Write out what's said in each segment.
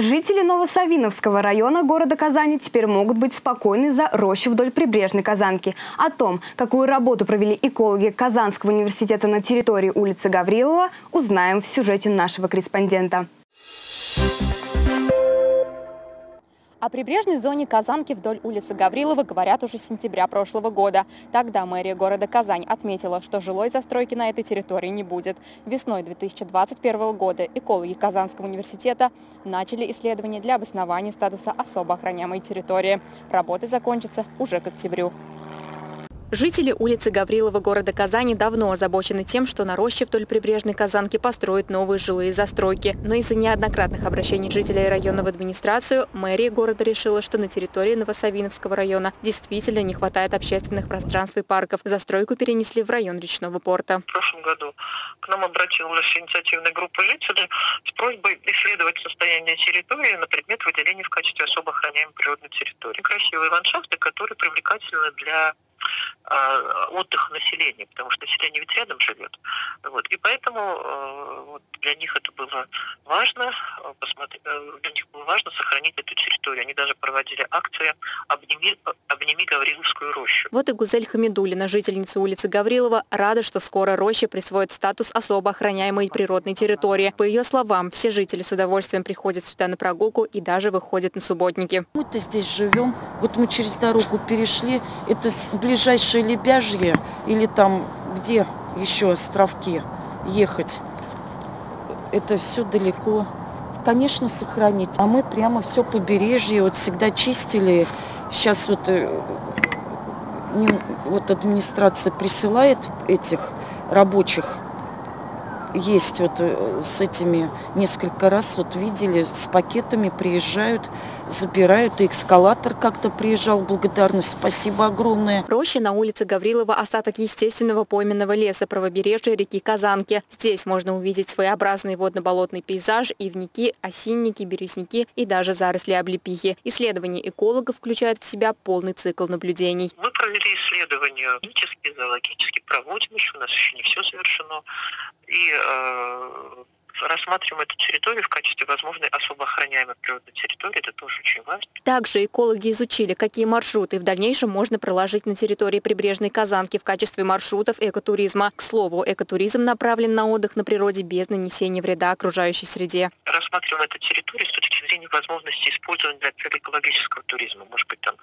Жители Новосавиновского района города Казани теперь могут быть спокойны за рощу вдоль прибрежной Казанки. О том, какую работу провели экологи Казанского университета на территории улицы Гаврилова, узнаем в сюжете нашего корреспондента. О прибрежной зоне Казанки вдоль улицы Гаврилова говорят уже с сентября прошлого года. Тогда мэрия города Казань отметила, что жилой застройки на этой территории не будет. Весной 2021 года экологи Казанского университета начали исследования для обоснования статуса особо охраняемой территории. Работы закончатся уже к октябрю. Жители улицы Гаврилова города Казани давно озабочены тем, что на роще вдоль прибрежной Казанки построят новые жилые застройки. Но из-за неоднократных обращений жителей района в администрацию, мэрия города решила, что на территории Новосавиновского района действительно не хватает общественных пространств и парков. Застройку перенесли в район речного порта. В прошлом году к нам обратилась инициативная группа жителей с просьбой исследовать состояние территории на предмет выделения в качестве особо охраняемой природной территории. Красивые ландшафты, которые привлекательны для а, отдых населения, потому что население ведь рядом живет. Вот. И поэтому э, вот, для них это было важно, посмотри, э, для них было важно сохранить эту территорию. Они даже проводили акцию «Обними, обними Гавриловскую рощу». Вот и Гузель Хамидулина, жительница улицы Гаврилова, рада, что скоро роща присвоит статус особо охраняемой природной территории. По ее словам, все жители с удовольствием приходят сюда на прогулку и даже выходят на субботники. Мы-то здесь живем, вот мы через дорогу перешли, это ближайшее Лебяжье или там где еще островки ехать. Это все далеко. Конечно, сохранить. А мы прямо все побережье вот всегда чистили. Сейчас вот, э, вот администрация присылает этих рабочих есть вот э, с этими несколько раз вот видели, с пакетами приезжают, забирают. И экскалатор как-то приезжал, благодарность, спасибо огромное. Роща на улице Гаврилова – остаток естественного пойменного леса правобережья реки Казанки. Здесь можно увидеть своеобразный водно-болотный пейзаж, ивники, осинники, березники и даже заросли облепихи. Исследования экологов включают в себя полный цикл наблюдений. Мы провели исследования, зоологические, проводим еще, у нас еще не все завершено. И э, рассматриваем эту территорию в качестве возможной особо охраняемой природной территории. Это тоже очень важно. Также экологи изучили, какие маршруты в дальнейшем можно проложить на территории прибрежной Казанки в качестве маршрутов экотуризма. К слову, экотуризм направлен на отдых на природе без нанесения вреда окружающей среде. Рассматриваем эту территорию с точки зрения возможности использования для экологического туризма. Может быть, там,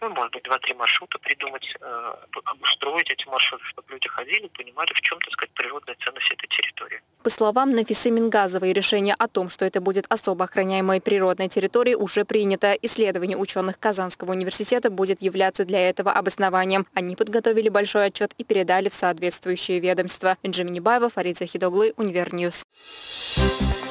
ну, может быть, два-три маршрута придумать, э, обустроить эти маршруты, чтобы люди ходили, понимали, в чем, так сказать, природная ценность этой территории. По словам Нафисы Мингазовой решение о том, что это будет особо охраняемой природной территорией, уже принято. Исследование ученых Казанского университета будет являться для этого обоснованием. Они подготовили большой отчет и передали в соответствующие ведомства. Бенджамин Небаева, Фарид Захидоглы, Универньюз. Thank.